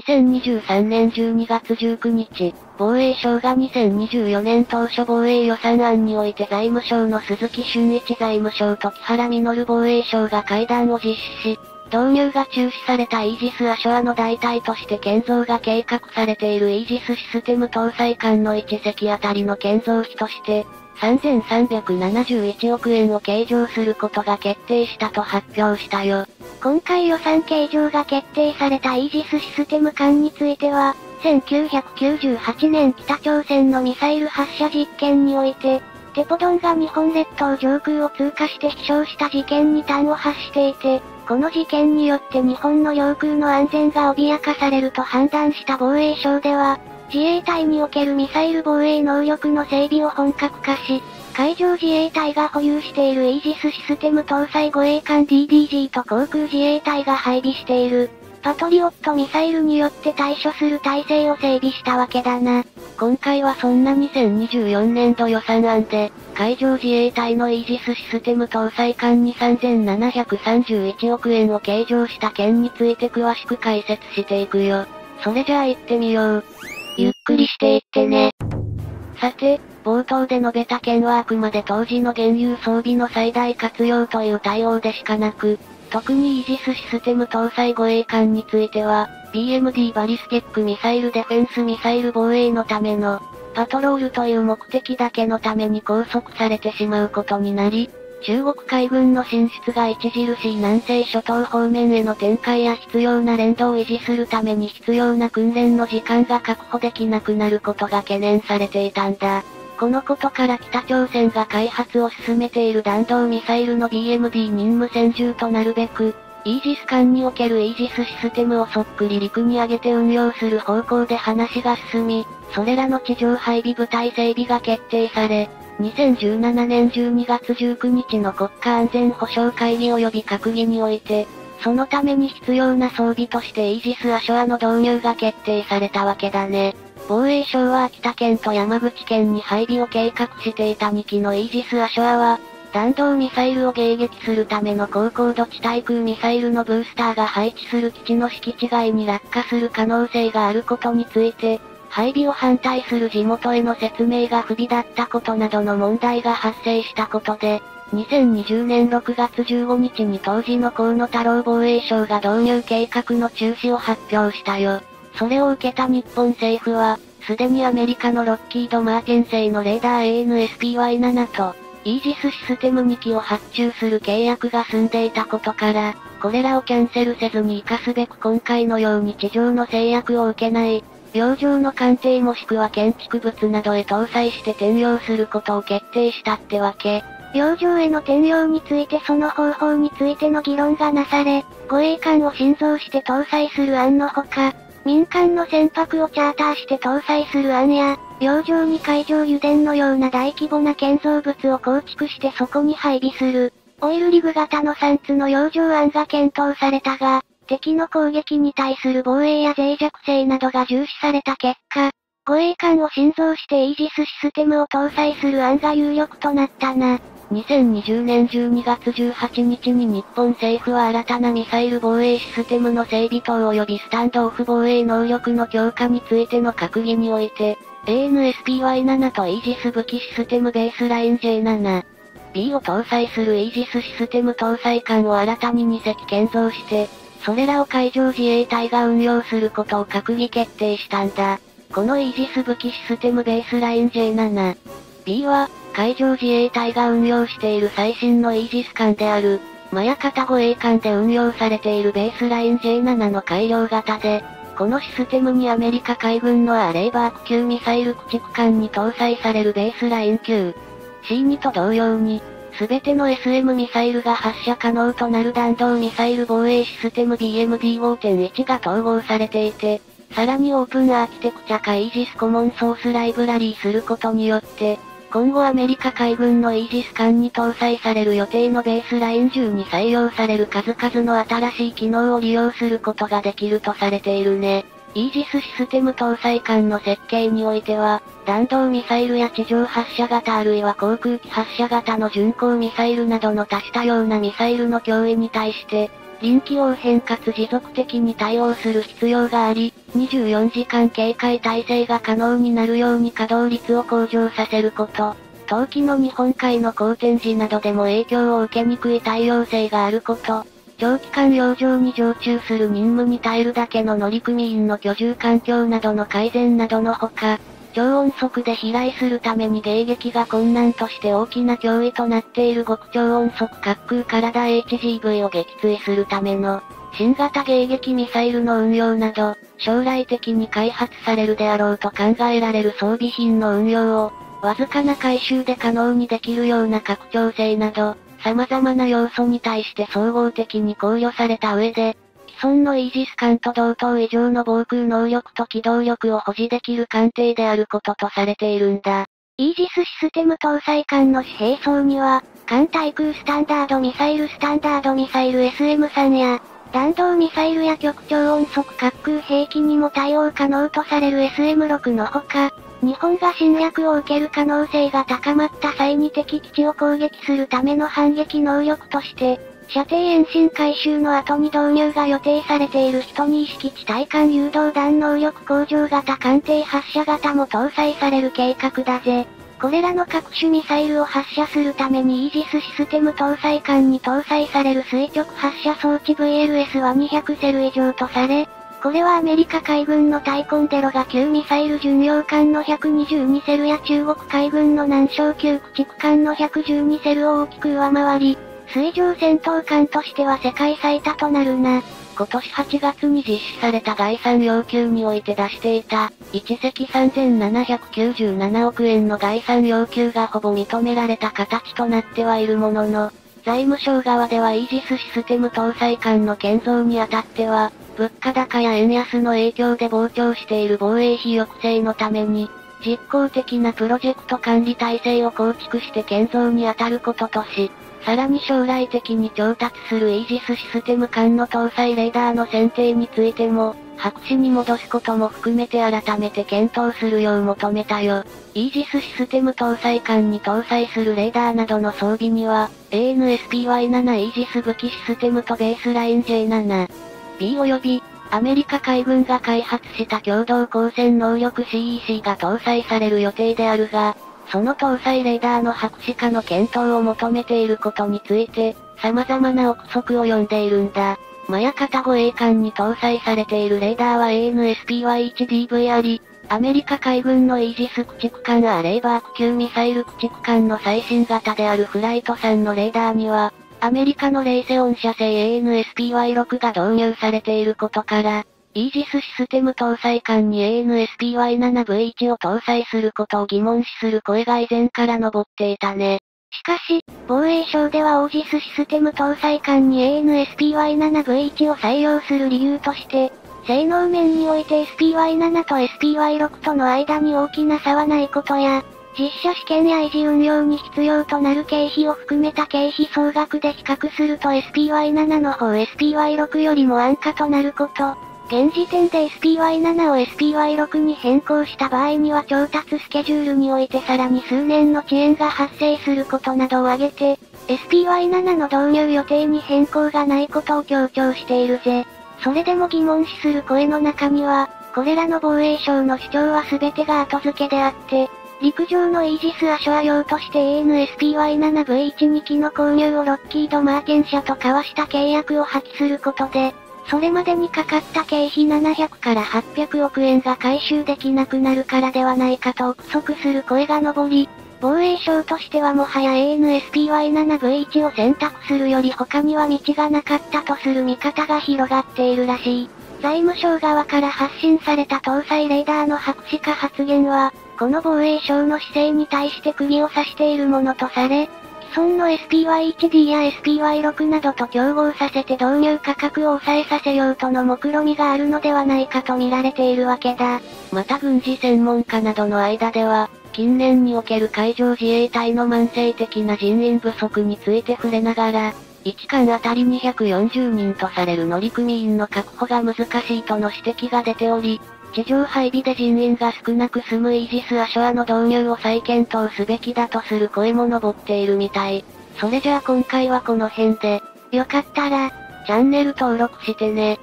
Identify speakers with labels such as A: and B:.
A: 2023年12月19日、防衛省が2024年当初防衛予算案において財務省の鈴木俊一財務省と木原実防衛省が会談を実施し、導入が中止されたイージス・アショアの代替として建造が計画されているイージスシステム搭載艦の1隻あたりの建造費として、3371億円を計上することが決定したと発表したよ。
B: 今回予算計上が決定されたイージスシステム艦については、1998年北朝鮮のミサイル発射実験において、テポドンが日本列島上空を通過して飛翔した事件に端を発していて、この事件によって日本の領空の安全が脅かされると判断した防衛省では、自衛隊におけるミサイル防衛能力の整備を本格化し、海上自衛隊が保有しているイージスシステム搭載護衛艦 DDG と航空自衛隊が配備している、パトリオットミサイルによって対処する体制を整備したわけだな。
A: 今回はそんな2024年度予算案で、海上自衛隊のイージスシステム搭載艦に3731億円を計上した件について詳しく解説していくよ。それじゃあ行ってみよう。
B: ゆっくりしていってね。
A: さて、冒頭で述べた件はあくまで当時の現有装備の最大活用という対応でしかなく、特にイージスシステム搭載護衛艦については、BMD バリスティックミサイルデフェンスミサイル防衛のための、パトロールという目的だけのために拘束されてしまうことになり、中国海軍の進出が著しい南西諸島方面への展開や必要な連動を維持するために必要な訓練の時間が確保できなくなることが懸念されていたんだ。このことから北朝鮮が開発を進めている弾道ミサイルの BMD 任務戦銃となるべく、イージス艦におけるイージスシステムをそっくり陸に上げて運用する方向で話が進み、それらの地上配備部隊整備が決定され、2017年12月19日の国家安全保障会議及び閣議において、そのために必要な装備としてイージス・アショアの導入が決定されたわけだね。防衛省は秋田県と山口県に配備を計画していた2機のイージス・アショアは、弾道ミサイルを迎撃するための高高度地対空ミサイルのブースターが配置する基地の敷地外に落下する可能性があることについて、配備を反対する地元への説明が不備だったことなどの問題が発生したことで、2020年6月15日に当時の河野太郎防衛省が導入計画の中止を発表したよ。それを受けた日本政府は、すでにアメリカのロッキード・マーティン製のレーダー ANSPY7 と、イージスシステム2機を発注する契約が済んでいたことから、これらをキャンセルせずに活かすべく今回のように地上の制約を受けない、洋上の艦艇もしくは建築物などへ搭載して転用することを決定したってわけ。
B: 洋上への転用についてその方法についての議論がなされ、護衛艦を新造して搭載する案のほか、民間の船舶をチャーターして搭載する案や、洋上に海上油田のような大規模な建造物を構築してそこに配備する、オイルリグ型の3つの洋上案が検討されたが、敵の攻撃に対する防衛や脆弱性などが重視された結果、護衛艦を新造してイージスシステムを搭載する案が有力となったな。
A: 2020年12月18日に日本政府は新たなミサイル防衛システムの整備等及びスタンドオフ防衛能力の強化についての閣議において、ANSPY7 とイージス武器システムベースライン J7、B を搭載するイージスシステム搭載艦を新たに2隻建造して、それらを海上自衛隊が運用することを閣議決定したんだ。このイージス武器システムベースライン J7、B は、海上自衛隊が運用している最新のイージス艦である、マヤ型護衛艦で運用されているベースライン J7 の改良型で、このシステムにアメリカ海軍のアレイバーク級ミサイル駆逐艦に搭載されるベースライン級。C2 と同様に、すべての SM ミサイルが発射可能となる弾道ミサイル防衛システム BMD5.1 が統合されていて、さらにオープンアーキテクチャかイージスコモンソースライブラリーすることによって、今後アメリカ海軍のイージス艦に搭載される予定のベースライン銃に採用される数々の新しい機能を利用することができるとされているね。イージスシステム搭載艦の設計においては、弾道ミサイルや地上発射型あるいは航空機発射型の巡航ミサイルなどの多種多様なミサイルの脅威に対して、臨機応変かつ持続的に対応する必要があり、24時間警戒態勢が可能になるように稼働率を向上させること。冬季の日本海の好天時などでも影響を受けにくい太陽性があること。長期間洋上に常駐する任務に耐えるだけの乗組員の居住環境などの改善などのほか、超音速で飛来するために迎撃が困難として大きな脅威となっている極超音速滑空体 HGV を撃墜するための、新型迎撃ミサイルの運用など、将来的に開発されるであろうと考えられる装備品の運用を、わずかな回収で可能にできるような拡張性など、様々な要素に対して総合的に考慮された上で、既存のイージス艦と同等以上の防空能力と機動力を保持できる艦艇であることとされているんだ。
B: イージスシステム搭載艦の紙幣層には、艦対空スタンダードミサイルスタンダードミサイル SM3 や、弾道ミサイルや極超音速滑空兵器にも対応可能とされる SM6 のほか、日本が侵略を受ける可能性が高まった際に敵基地を攻撃するための反撃能力として、射程遠心回収の後に導入が予定されている人に意識地対艦誘導弾能力向上型艦艇発射型も搭載される計画だぜ。これらの各種ミサイルを発射するためにイージスシステム搭載艦に搭載される垂直発射装置 VLS は200セル以上とされ、これはアメリカ海軍のタイコンデロが旧ミサイル巡洋艦の122セルや中国海軍の南小級駆逐艦の112セルを大きく上回り、水上戦闘艦としては世界最多となるな。
A: 今年8月に実施された概算要求において出していた、1隻3797億円の概算要求がほぼ認められた形となってはいるものの、財務省側ではイージスシステム搭載艦の建造にあたっては、物価高や円安の影響で膨張している防衛費抑制のために、実効的なプロジェクト管理体制を構築して建造に当たることとし、さらに将来的に調達するイージスシステム間の搭載レーダーの選定についても、白紙に戻すことも含めて改めて検討するよう求めたよ。イージスシステム搭載艦に搭載するレーダーなどの装備には、ANSPY7 イージス武器システムとベースライン J7、B 及び、アメリカ海軍が開発した共同光線能力 CEC が搭載される予定であるが、その搭載レーダーの白紙化の検討を求めていることについて、様々な憶測を呼んでいるんだ。マヤ型護衛艦に搭載されているレーダーは ANSPY1DV あり、アメリカ海軍のイージス駆逐艦アレイバーク級ミサイル駆逐艦の最新型であるフライト3のレーダーには、アメリカのレイセオン社製 ANSPY6 が導入されていることから、イージスシステム搭載艦に ANSPY7V1 を搭載することを疑問視する声が以前から上っていたね。
B: しかし、防衛省ではオージスシステム搭載艦に ANSPY7V1 を採用する理由として、性能面において SPY7 と SPY6 との間に大きな差はないことや、実写試験や維持運用に必要となる経費を含めた経費総額で比較すると SPY7 の方 SPY6 よりも安価となること。現時点で SPY7 を SPY6 に変更した場合には調達スケジュールにおいてさらに数年の遅延が発生することなどを挙げて、SPY7 の導入予定に変更がないことを強調しているぜ。それでも疑問視する声の中には、これらの防衛省の主張は全てが後付けであって、陸上のイージス・アショア用として ANSPY7V12 機の購入をロッキード・マーティン社と交わした契約を破棄することで、それまでにかかった経費700から800億円が回収できなくなるからではないかと憶測する声が上り、防衛省としてはもはや ANSPY7V1 を選択するより他には道がなかったとする見方が広がっているらしい。財務省側から発信された搭載レーダーの白紙化発言は、この防衛省の姿勢に対して釘を刺しているものとされ、既存の SPY1D や SPY6 などと競合させて導入価格を抑えさせようとの目論みがあるのではないかと見られているわけだ。
A: また軍事専門家などの間では、近年における海上自衛隊の慢性的な人員不足について触れながら、1艦あたり240人とされる乗組員の確保が難しいとの指摘が出ており、地上配備で人員が少なく済むイージス・アショアの導入を再検討すべきだとする声も上っているみたい。それじゃあ今回はこの辺で、よかったら、チャンネル登録してね。